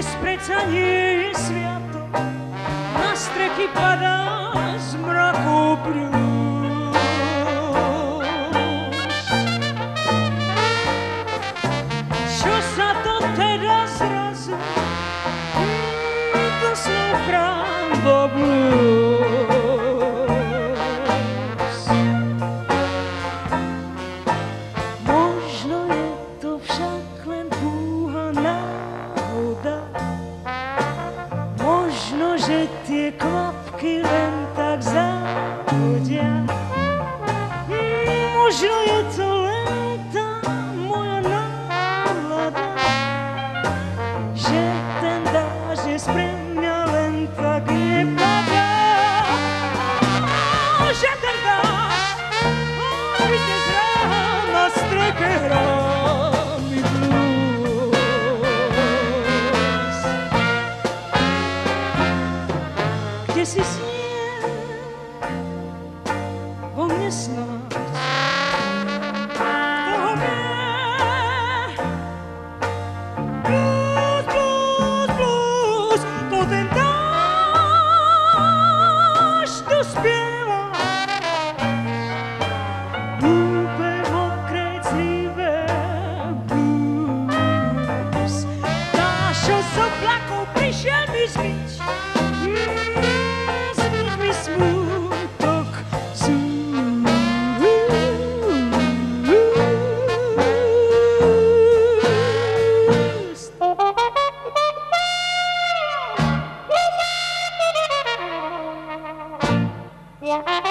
Dnes preca nie je sviatok, na strechy padá z mraku bľúšť. Čo sa to teda zrazu do snov chrám bobús? Možno je to však len púha náhoda. Možno, že tie kvapky len tak záhodia. Možno je to mokré, clivé blues. Dáš, čo z oblakov prišiel mi zbiť. Mm, Možno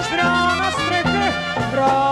Veź dla